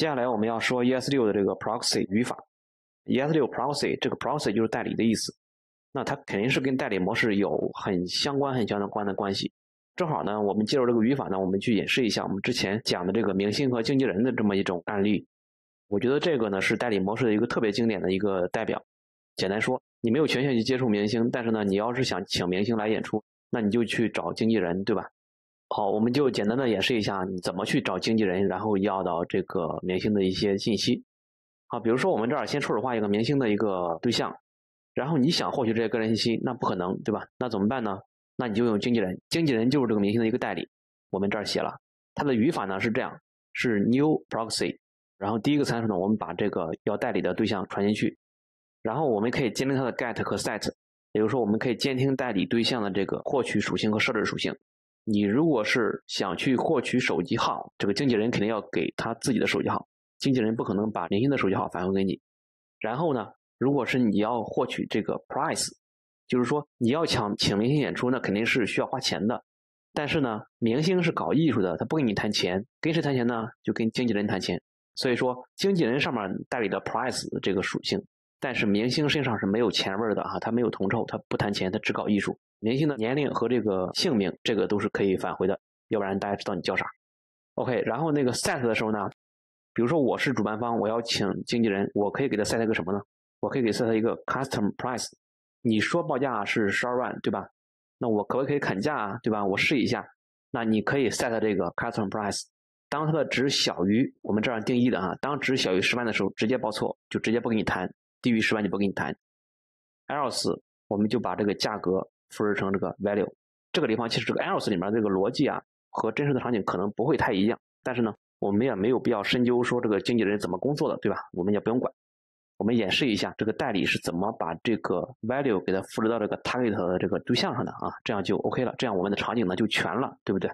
接下来我们要说 ES6 的这个 proxy 语法。ES6 proxy 这个 proxy 就是代理的意思，那它肯定是跟代理模式有很相关、很相关的关系。正好呢，我们借助这个语法呢，我们去演示一下我们之前讲的这个明星和经纪人的这么一种案例。我觉得这个呢是代理模式的一个特别经典的一个代表。简单说，你没有权限去接触明星，但是呢，你要是想请明星来演出，那你就去找经纪人，对吧？好，我们就简单的演示一下你怎么去找经纪人，然后要到这个明星的一些信息。好，比如说我们这儿先初始化一个明星的一个对象，然后你想获取这些个人信息，那不可能，对吧？那怎么办呢？那你就用经纪人，经纪人就是这个明星的一个代理。我们这儿写了，它的语法呢是这样，是 new proxy，然后第一个参数呢，我们把这个要代理的对象传进去，然后我们可以监听它的 get 和 set，也就是说我们可以监听代理对象的这个获取属性和设置属性。你如果是想去获取手机号，这个经纪人肯定要给他自己的手机号。经纪人不可能把明星的手机号返回给你，然后呢，如果是你要获取这个 price，就是说你要抢请明星演出，那肯定是需要花钱的。但是呢，明星是搞艺术的，他不跟你谈钱，跟谁谈钱呢？就跟经纪人谈钱。所以说，经纪人上面代理的 price 这个属性，但是明星身上是没有钱味儿的哈，他没有铜臭，他不谈钱，他只搞艺术。明星的年龄和这个姓名，这个都是可以返回的，要不然大家知道你叫啥。OK，然后那个 set 的时候呢？比如说我是主办方，我要请经纪人，我可以给他 set 一个什么呢？我可以给 set 一个 custom price。你说报价是十二万，对吧？那我可不可以砍价啊？对吧？我试一下。那你可以 set 这个 custom price。当它的值小于我们这样定义的啊，当值小于十万的时候，直接报错，就直接不跟你谈；低于十万就不跟你谈。else 我们就把这个价格复制成这个 value。这个地方其实这个 else 里面这个逻辑啊，和真实的场景可能不会太一样，但是呢。我们也没有必要深究说这个经纪人怎么工作的，对吧？我们也不用管。我们演示一下这个代理是怎么把这个 value 给它复制到这个 target 的这个对象上的啊，这样就 OK 了。这样我们的场景呢就全了，对不对？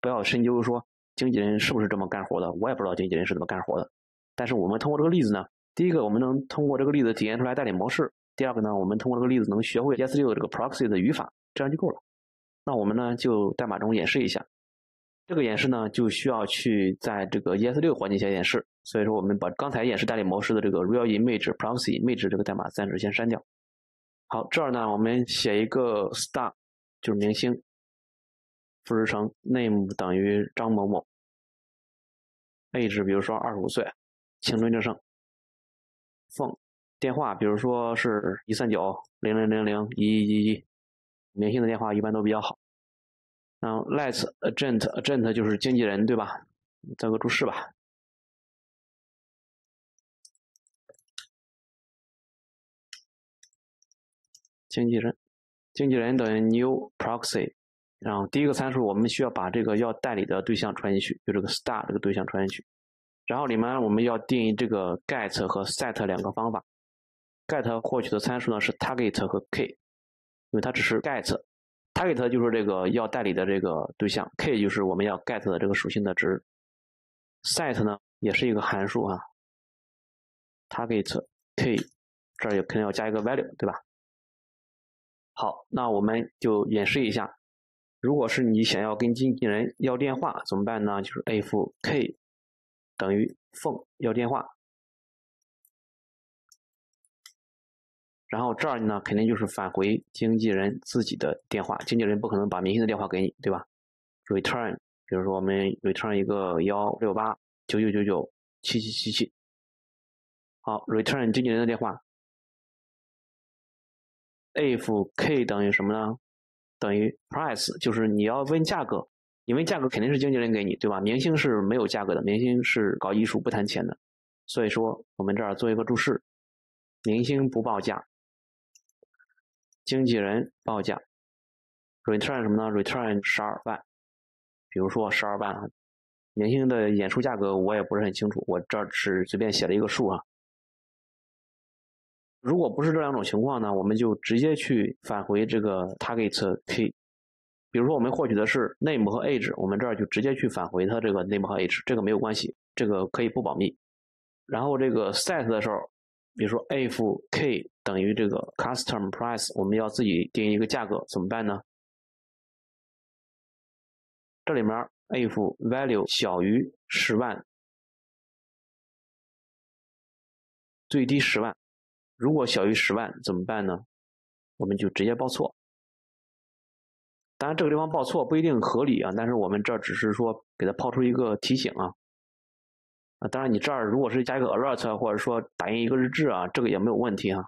不要深究说经纪人是不是这么干活的，我也不知道经纪人是怎么干活的。但是我们通过这个例子呢，第一个我们能通过这个例子体现出来代理模式，第二个呢，我们通过这个例子能学会 ES6 这个 proxy 的语法，这样就够了。那我们呢就代码中演示一下。这个演示呢，就需要去在这个 ES6 环境下演示，所以说我们把刚才演示代理模式的这个 Real Image Proxy Image 这个代码暂时先删掉。好，这儿呢，我们写一个 Star，就是明星，复制成 Name 等于张某某，Age 比如说二十五岁，青春正盛奉电话比如说是一三九零零零零一一一一，明星的电话一般都比较好。然后，Let's agent，agent 就是经纪人，对吧？造个注释吧。经纪人，经纪人等于 new proxy。然后第一个参数，我们需要把这个要代理的对象传进去，就这个 star 这个对象传进去。然后里面我们要定义这个 get 和 set 两个方法。Get 获取的参数呢是 target 和 k，因为它只是 get。target 就是这个要代理的这个对象，k 就是我们要 get 的这个属性的值，set 呢也是一个函数啊，target k 这儿也肯定要加一个 value，对吧？好，那我们就演示一下，如果是你想要跟经纪人要电话怎么办呢？就是 f k 等于 phone 要电话。然后这儿呢，肯定就是返回经纪人自己的电话，经纪人不可能把明星的电话给你，对吧？Return，比如说我们 return 一个幺六八九九九九七七七七，好，return 经纪人的电话。If k 等于什么呢？等于 price，就是你要问价格，你问价格肯定是经纪人给你，对吧？明星是没有价格的，明星是搞艺术不谈钱的，所以说我们这儿做一个注释，明星不报价。经纪人报价，return 什么呢？return 十二万，比如说十二万啊。明星的演出价格我也不是很清楚，我这儿是随便写了一个数啊。如果不是这两种情况呢，我们就直接去返回这个 target key。比如说我们获取的是 name 和 age，我们这儿就直接去返回它这个 name 和 age，这个没有关系，这个可以不保密。然后这个 set 的时候。比如说，if k 等于这个 custom price，我们要自己定一个价格，怎么办呢？这里面 if value 小于十万，最低十万，如果小于十万怎么办呢？我们就直接报错。当然这个地方报错不一定合理啊，但是我们这只是说给它抛出一个提醒啊。啊，当然你这儿如果是加一个 alert 或者说打印一个日志啊，这个也没有问题哈。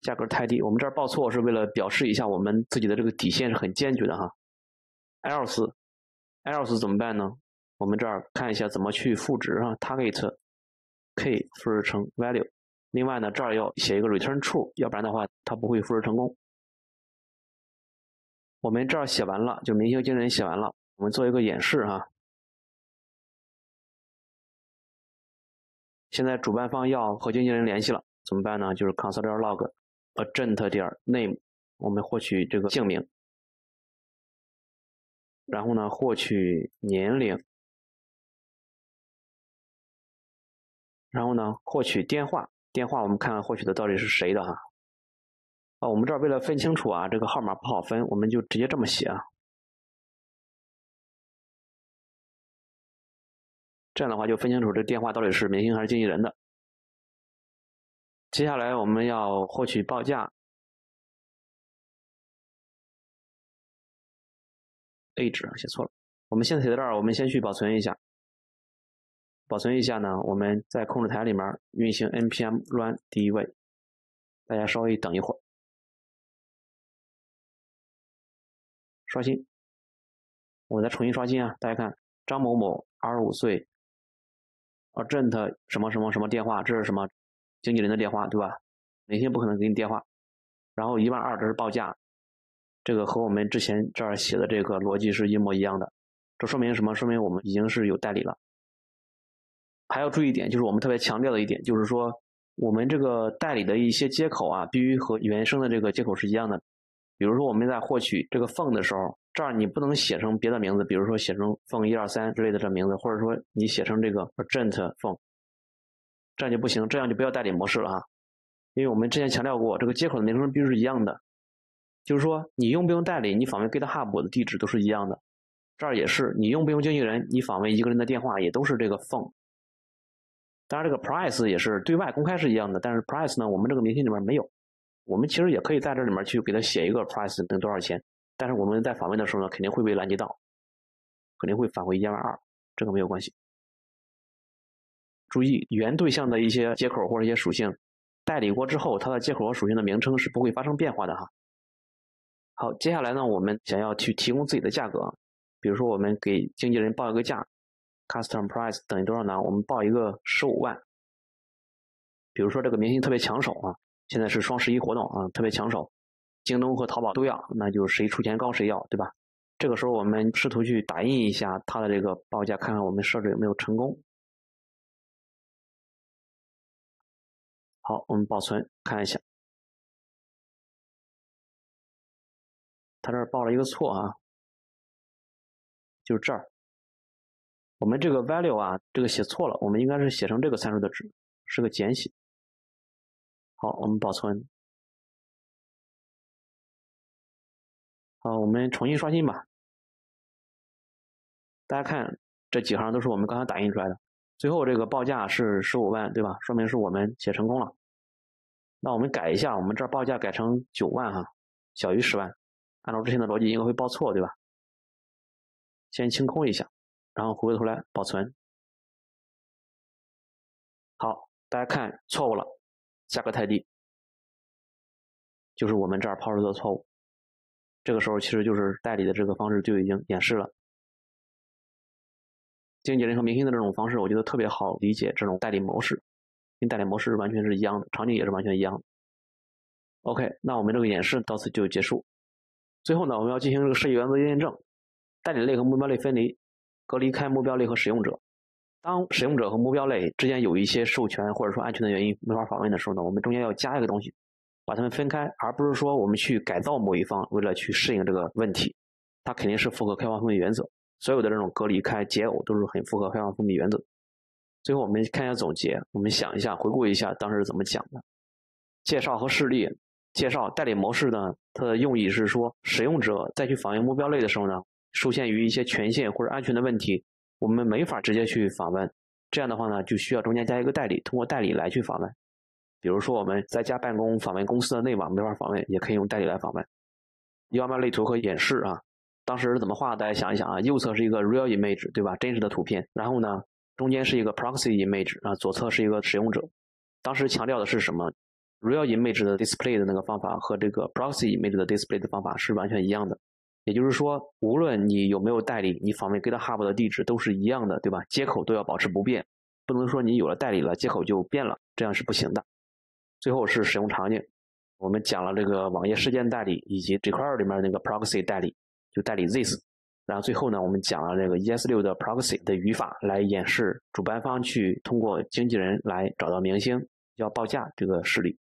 价格太低，我们这儿报错是为了表示一下我们自己的这个底线是很坚决的哈。else，else 怎么办呢？我们这儿看一下怎么去赋值啊，target k 复制成 value。另外呢，这儿要写一个 return true，要不然的话它不会复制成功。我们这儿写完了，就明星经纪人写完了，我们做一个演示哈。现在主办方要和经纪人联系了，怎么办呢？就是 console log agent 点 name，我们获取这个姓名，然后呢获取年龄，然后呢获取电话，电话我们看看获取的到底是谁的哈。啊，我们这儿为了分清楚啊，这个号码不好分，我们就直接这么写啊。这样的话就分清楚这电话到底是明星还是经纪人的。接下来我们要获取报价，age 写错了，我们现在写到这儿，我们先去保存一下。保存一下呢，我们在控制台里面运行 npm run 第一位，大家稍微等一会儿。刷新，我再重新刷新啊！大家看，张某某，二十五岁。Agent 什么什么什么电话，这是什么经纪人的电话，对吧？明星不可能给你电话。然后一万二，这是报价，这个和我们之前这儿写的这个逻辑是一模一样的。这说明什么？说明我们已经是有代理了。还要注意一点，就是我们特别强调的一点，就是说我们这个代理的一些接口啊，必须和原生的这个接口是一样的。比如说我们在获取这个 phone 的时候。这儿你不能写成别的名字，比如说写成凤一二三之类的这名字，或者说你写成这个 agent 凤，这样就不行，这样就不要代理模式了啊。因为我们之前强调过，这个接口的名称必须是一样的，就是说你用不用代理，你访问 GitHub 的地址都是一样的。这儿也是，你用不用经纪人，你访问一个人的电话也都是这个 phone。当然，这个 price 也是对外公开是一样的，但是 price 呢，我们这个明细里面没有，我们其实也可以在这里面去给他写一个 price 等多少钱。但是我们在访问的时候呢，肯定会被拦截到，肯定会返回一万二，这个没有关系。注意原对象的一些接口或者一些属性，代理过之后，它的接口和属性的名称是不会发生变化的哈。好，接下来呢，我们想要去提供自己的价格，比如说我们给经纪人报一个价，custom price 等于多少呢？我们报一个十五万。比如说这个明星特别抢手啊，现在是双十一活动啊，特别抢手。京东和淘宝都要，那就谁出钱高谁要，对吧？这个时候我们试图去打印一下它的这个报价，看看我们设置有没有成功。好，我们保存看一下，它这儿报了一个错啊，就是这儿，我们这个 value 啊，这个写错了，我们应该是写成这个参数的值，是个简写。好，我们保存。好，我们重新刷新吧。大家看这几行都是我们刚才打印出来的，最后这个报价是十五万，对吧？说明是我们写成功了。那我们改一下，我们这报价改成九万哈，小于十万。按照之前的逻辑，应该会报错，对吧？先清空一下，然后回过头来保存。好，大家看错误了，价格太低，就是我们这儿抛出的错误。这个时候其实就是代理的这个方式就已经演示了，经纪人和明星的这种方式，我觉得特别好理解。这种代理模式跟代理模式完全是一样的，场景也是完全一样的。OK，那我们这个演示到此就结束。最后呢，我们要进行这个设计原则验证，代理类和目标类分离，隔离开目标类和使用者。当使用者和目标类之间有一些授权或者说安全的原因没法访问的时候呢，我们中间要加一个东西。把它们分开，而不是说我们去改造某一方，为了去适应这个问题，它肯定是符合开放封闭原则。所有的这种隔离开解耦都是很符合开放封闭原则。最后我们看一下总结，我们想一下，回顾一下当时怎么讲的。介绍和示例，介绍代理模式呢，它的用意是说，使用者再去访问目标类的时候呢，受限于一些权限或者安全的问题，我们没法直接去访问。这样的话呢，就需要中间加一个代理，通过代理来去访问。比如说我们在家办公访问公司的内网没法访问，也可以用代理来访问。幺八类图和演示啊，当时怎么画？大家想一想啊，右侧是一个 real image，对吧？真实的图片。然后呢，中间是一个 proxy image 啊，左侧是一个使用者。当时强调的是什么？real image 的 display 的那个方法和这个 proxy image 的 display 的方法是完全一样的。也就是说，无论你有没有代理，你访问 GitHub 的地址都是一样的，对吧？接口都要保持不变，不能说你有了代理了，接口就变了，这样是不行的。最后是使用场景，我们讲了这个网页事件代理以及 jQuery 里面那个 proxy 代理，就代理 this。然后最后呢，我们讲了这个 ES6 的 proxy 的语法，来演示主办方去通过经纪人来找到明星要报价这个事例。